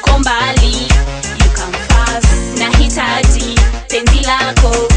uko mbali, you can na hitaji penzi lako.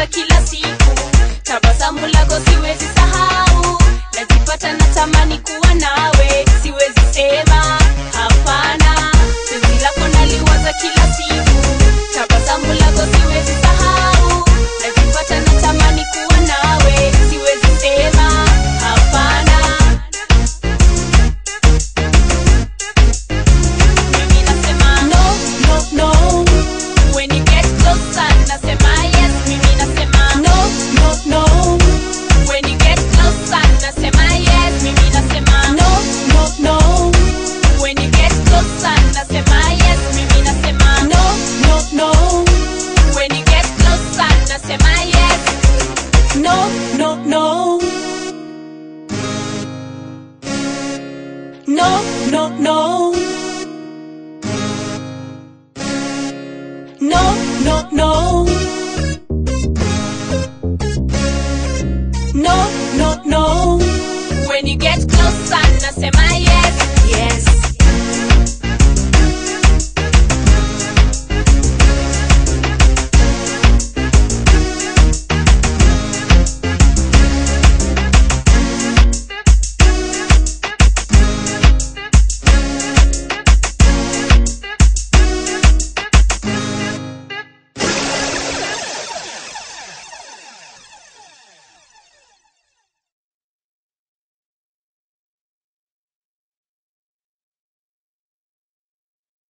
nalipata kila siku, tabasamu lako siwezi sahau, najipata natamani kuwa nawe. No, no, no. No, no, no. No, no, no. When you get close, I nasema yeah.